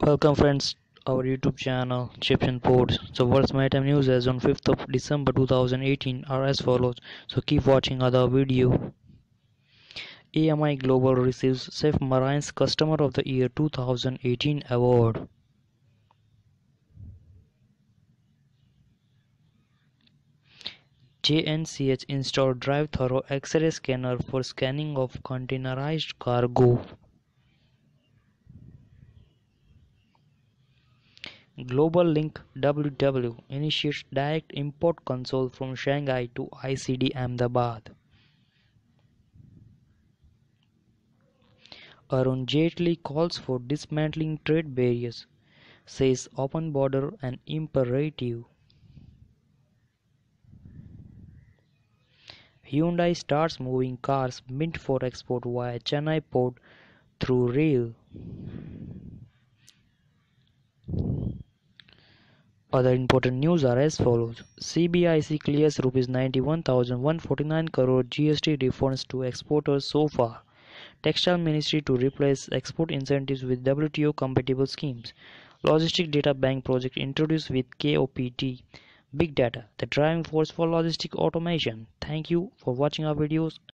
Welcome friends our YouTube channel Ships and Ports. So world's maritime news as on 5th of December 2018 are as follows. So keep watching other video. AMI Global receives Safmarine's Customer of the Year 2018 award. JNCH installed drive thorough X-ray scanner for scanning of containerized cargo. Globelink WW initiates direct import console from Shanghai to ICD Ahmedabad. Arun Jaitley calls for dismantling trade barriers, says open border an imperative. Hyundai starts moving cars meant for export via Chennai port through rail. Other important news are as follows. CBIC clears Rs 91,149 crore GST refunds to exporters so far. Textile Ministry to replace export incentives with WTO compatible schemes. Logistic Data Bank project introduced with KOPT. Big Data, the driving force for logistic automation. Thank you for watching our videos.